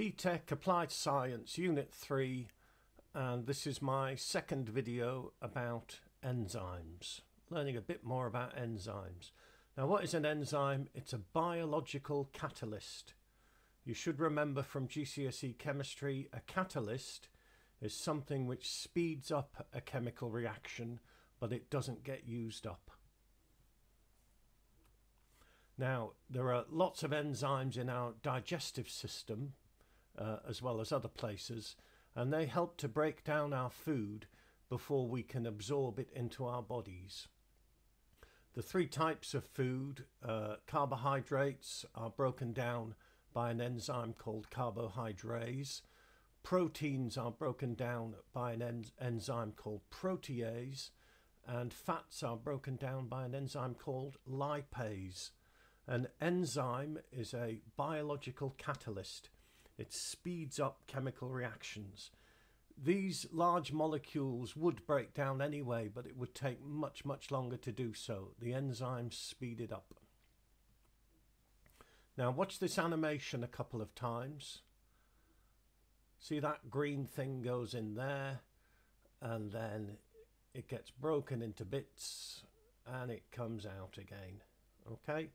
BTEC Applied Science Unit 3 and this is my second video about enzymes, learning a bit more about enzymes. Now what is an enzyme? It's a biological catalyst. You should remember from GCSE chemistry a catalyst is something which speeds up a chemical reaction but it doesn't get used up. Now, there are lots of enzymes in our digestive system, uh, as well as other places, and they help to break down our food before we can absorb it into our bodies. The three types of food, uh, carbohydrates, are broken down by an enzyme called carbohydrase. Proteins are broken down by an en enzyme called protease. And fats are broken down by an enzyme called lipase. An enzyme is a biological catalyst it speeds up chemical reactions. These large molecules would break down anyway, but it would take much, much longer to do so. The enzymes speed it up. Now watch this animation a couple of times. See that green thing goes in there and then it gets broken into bits and it comes out again. Okay.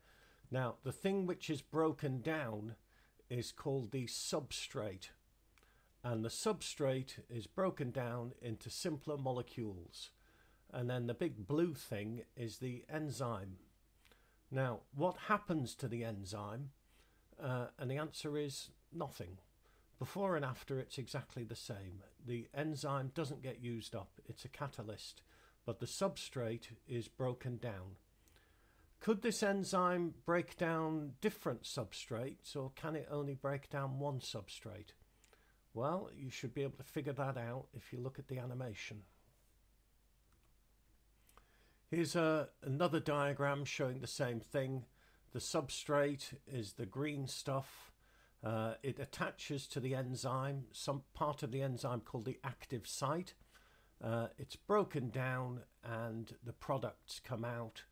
Now the thing which is broken down is called the substrate. And the substrate is broken down into simpler molecules. And then the big blue thing is the enzyme. Now, what happens to the enzyme? Uh, and the answer is nothing. Before and after, it's exactly the same. The enzyme doesn't get used up, it's a catalyst, but the substrate is broken down. Could this enzyme break down different substrates or can it only break down one substrate? Well, you should be able to figure that out if you look at the animation. Here's a, another diagram showing the same thing. The substrate is the green stuff. Uh, it attaches to the enzyme, some part of the enzyme called the active site. Uh, it's broken down and the products come out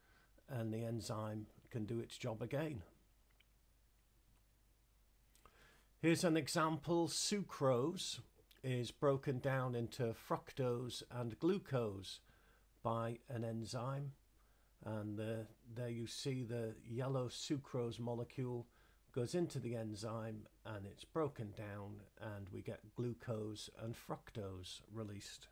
and the enzyme can do its job again. Here's an example. Sucrose is broken down into fructose and glucose by an enzyme. And uh, there you see the yellow sucrose molecule goes into the enzyme and it's broken down and we get glucose and fructose released.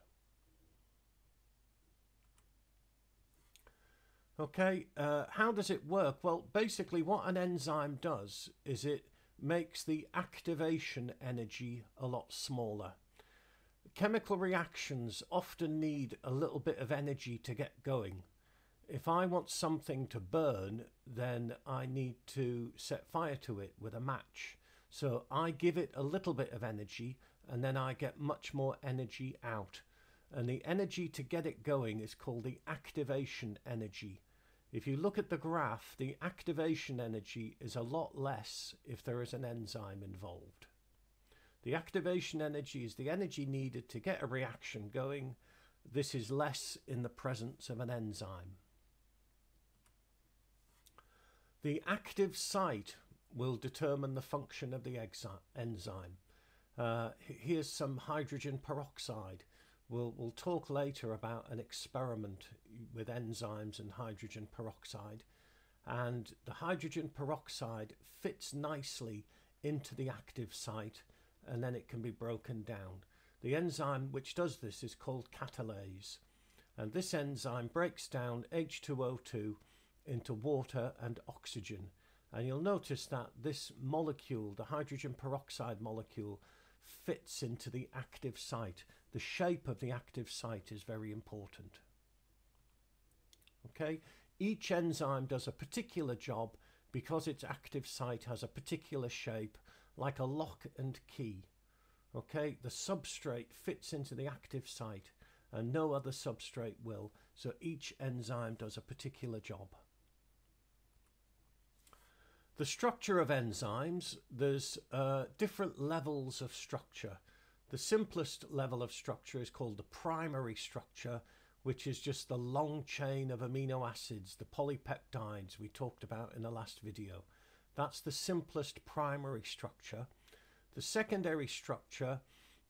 Okay, uh, how does it work? Well, basically, what an enzyme does is it makes the activation energy a lot smaller. Chemical reactions often need a little bit of energy to get going. If I want something to burn, then I need to set fire to it with a match. So I give it a little bit of energy and then I get much more energy out. And the energy to get it going is called the activation energy. If you look at the graph, the activation energy is a lot less if there is an enzyme involved. The activation energy is the energy needed to get a reaction going. This is less in the presence of an enzyme. The active site will determine the function of the enzyme. Uh, here's some hydrogen peroxide. We'll, we'll talk later about an experiment with enzymes and hydrogen peroxide. And the hydrogen peroxide fits nicely into the active site and then it can be broken down. The enzyme which does this is called catalase. And this enzyme breaks down H2O2 into water and oxygen. And you'll notice that this molecule, the hydrogen peroxide molecule, fits into the active site. The shape of the active site is very important. Okay, each enzyme does a particular job because its active site has a particular shape, like a lock and key. Okay, the substrate fits into the active site and no other substrate will, so each enzyme does a particular job. The structure of enzymes, there's uh, different levels of structure. The simplest level of structure is called the primary structure, which is just the long chain of amino acids, the polypeptides we talked about in the last video. That's the simplest primary structure. The secondary structure,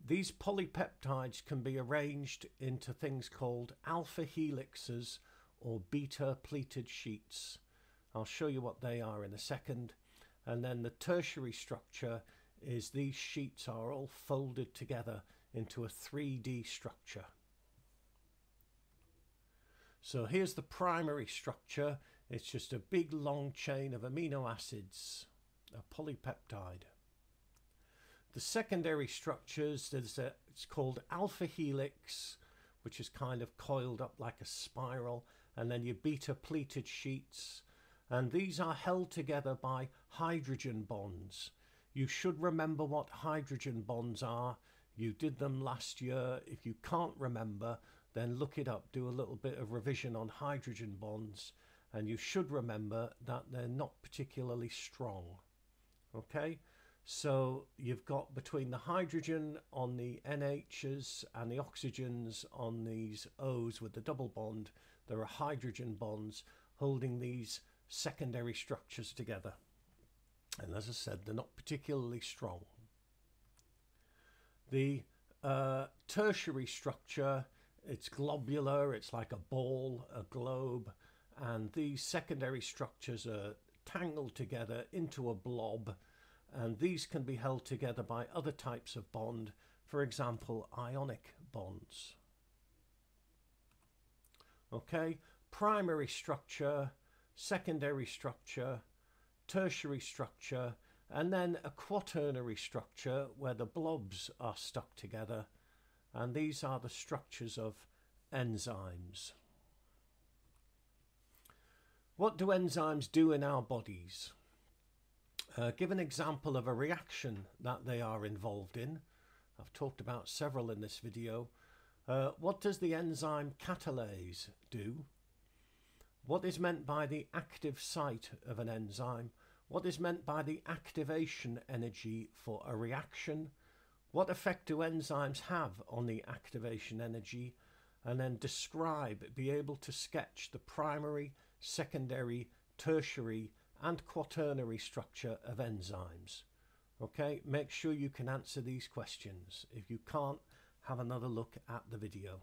these polypeptides can be arranged into things called alpha helixes or beta pleated sheets. I'll show you what they are in a second. And then the tertiary structure is these sheets are all folded together into a 3D structure. So here's the primary structure. It's just a big long chain of amino acids, a polypeptide. The secondary structures, there's a, it's called alpha helix, which is kind of coiled up like a spiral, and then your beta pleated sheets, and these are held together by hydrogen bonds. You should remember what hydrogen bonds are. You did them last year. If you can't remember, then look it up. Do a little bit of revision on hydrogen bonds, and you should remember that they're not particularly strong. Okay? So you've got between the hydrogen on the NHs and the oxygens on these O's with the double bond, there are hydrogen bonds holding these secondary structures together. And as I said, they're not particularly strong. The uh, tertiary structure, it's globular, it's like a ball, a globe, and these secondary structures are tangled together into a blob and these can be held together by other types of bond, for example, ionic bonds. Okay, primary structure, secondary structure, tertiary structure, and then a quaternary structure where the blobs are stuck together, and these are the structures of enzymes. What do enzymes do in our bodies? Uh, give an example of a reaction that they are involved in. I've talked about several in this video. Uh, what does the enzyme catalase do? What is meant by the active site of an enzyme? What is meant by the activation energy for a reaction? What effect do enzymes have on the activation energy? And then describe, be able to sketch the primary, secondary, tertiary, and quaternary structure of enzymes. Okay, make sure you can answer these questions. If you can't, have another look at the video.